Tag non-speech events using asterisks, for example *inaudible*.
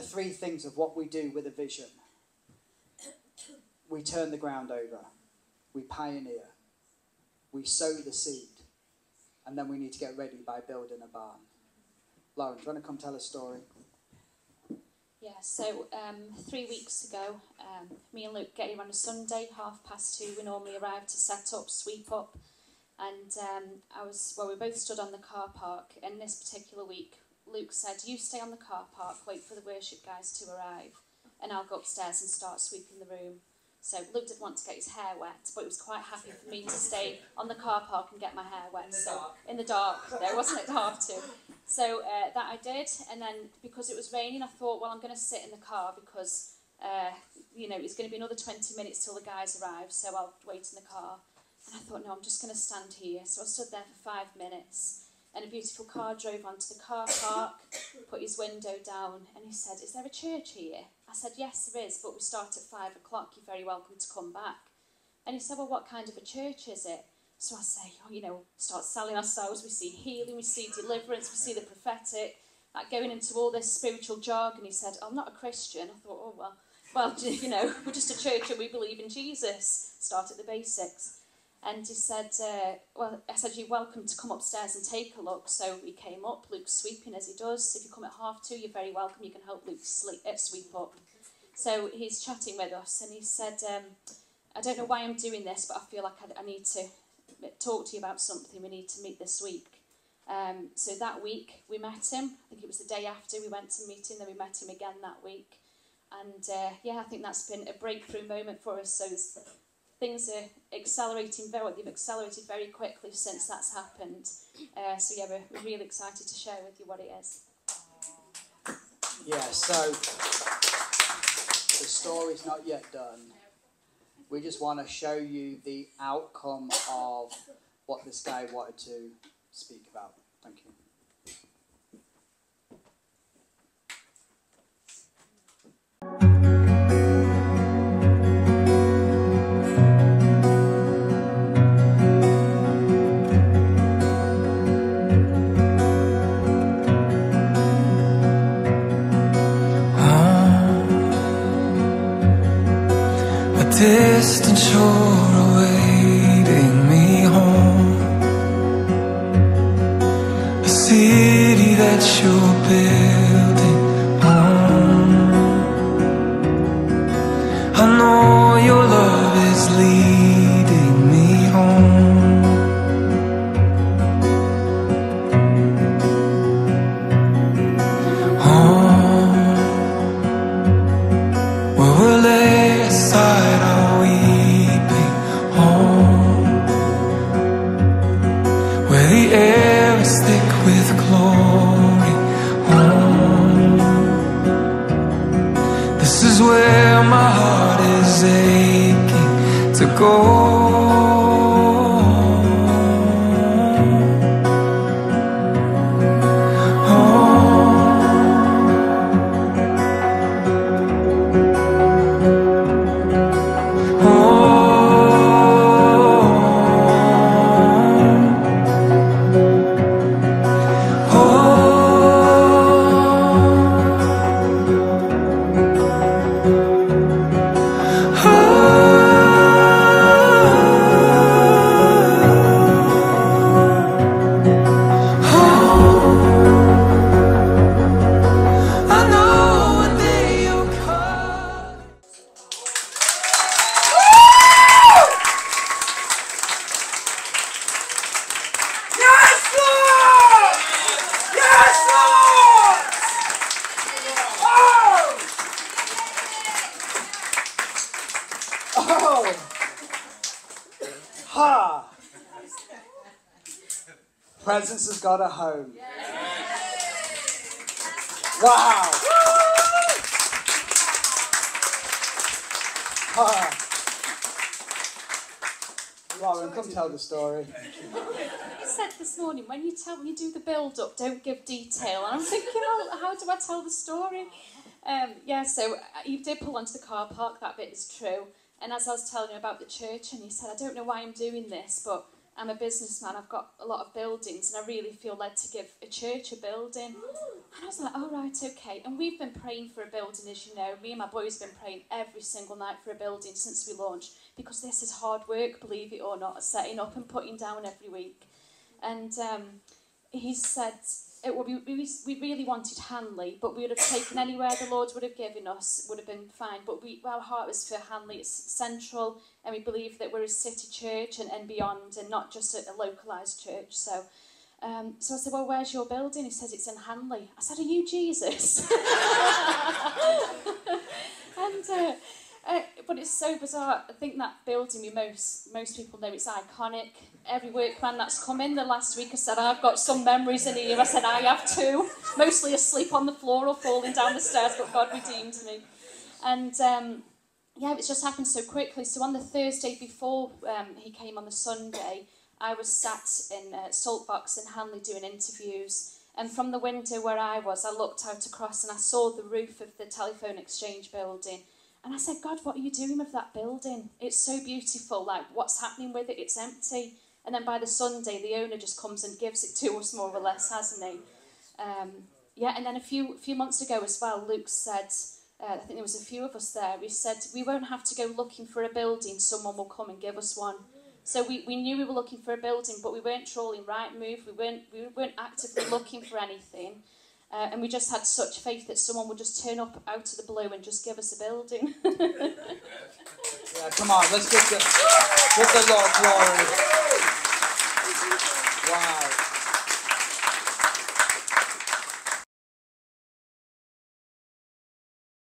the three things of what we do with a vision. We turn the ground over, we pioneer, we sow the seed, and then we need to get ready by building a barn. Lauren, do you want to come tell a story? Yeah, so um, three weeks ago, um, me and Luke get here on a Sunday, half past two. We normally arrive to set up, sweep up, and um, I was well. We both stood on the car park, and this particular week, Luke said, "You stay on the car park, wait for the worship guys to arrive, and I'll go upstairs and start sweeping the room." So Luke didn't want to get his hair wet, but he was quite happy for me to stay on the car park and get my hair wet. In so dark. in the dark, there wasn't it half two. So uh, that I did, and then because it was raining, I thought, well, I'm going to sit in the car because uh, you know it's going to be another 20 minutes till the guys arrive, so I'll wait in the car. And I thought, no, I'm just going to stand here. So I stood there for five minutes, and a beautiful car drove onto the car park, put his window down, and he said, "Is there a church here?" I said, "Yes, there is, but we start at five o'clock. You're very welcome to come back." And he said, "Well, what kind of a church is it?" So I say, oh, you know, start selling ourselves. We see healing, we see deliverance, we see the prophetic, like going into all this spiritual jargon. He said, I'm not a Christian. I thought, oh, well, well, *laughs* you know, we're just a church and we believe in Jesus. Start at the basics. And he said, uh, well, I said, you're welcome to come upstairs and take a look. So we came up, Luke's sweeping as he does. If you come at half two, you're very welcome. You can help Luke sleep, uh, sweep up. So he's chatting with us and he said, um, I don't know why I'm doing this, but I feel like I, I need to talk to you about something we need to meet this week. Um, so that week we met him. I think it was the day after we went to meet him. Then we met him again that week, and uh, yeah, I think that's been a breakthrough moment for us. So things are accelerating very. They've accelerated very quickly since that's happened. Uh, so yeah, we're, really excited to share with you what it is. Yeah, so the story's not yet done. We just want to show you the outcome of what this guy wanted to speak about. Thank you. Distant shore awaiting me home. A city that you're building the air is thick with glory. Home This is where my heart is aching to go Presence has got a home. Wow! Ha! Lauren, come tell the story. You said this morning, when you tell when you do the build up, don't give detail. And I'm thinking, well, how do I tell the story? Um, yeah, so uh, you did pull onto the car park, that bit is true. And as I was telling him about the church, and he said, I don't know why I'm doing this, but I'm a businessman, I've got a lot of buildings, and I really feel led to give a church a building. And I was like, oh, right, okay. And we've been praying for a building, as you know. Me and my boys have been praying every single night for a building since we launched, because this is hard work, believe it or not, setting up and putting down every week. And um, he said, it would be, we, we really wanted Hanley, but we would have taken anywhere the Lord would have given us, would have been fine. But we, our heart was for Hanley. It's central, and we believe that we're a city church and, and beyond, and not just a, a localised church. So, um, so I said, well, where's your building? He says, it's in Hanley. I said, are you Jesus? *laughs* and uh, uh, but it's so bizarre. I think that building, we most most people know it's iconic. Every workman that's come in the last week has said, I've got some memories in here. I said, I have too. *laughs* Mostly asleep on the floor or falling down the stairs, but God redeemed me. And um, yeah, it's just happened so quickly. So on the Thursday before um, he came on the Sunday, I was sat in uh, Saltbox in Hanley doing interviews. And from the window where I was, I looked out across and I saw the roof of the telephone exchange building. And I said, God, what are you doing with that building? It's so beautiful. Like, what's happening with it? It's empty. And then by the Sunday, the owner just comes and gives it to us, more or less, hasn't he? Um, yeah, and then a few few months ago as well, Luke said, uh, I think there was a few of us there, he said, we won't have to go looking for a building, someone will come and give us one. So we, we knew we were looking for a building, but we weren't trolling Rightmove, we weren't, we weren't actively looking for anything. Uh, and we just had such faith that someone would just turn up out of the blue and just give us a building. *laughs* Yeah, come on, let's give the, give the Lord glory. Wow.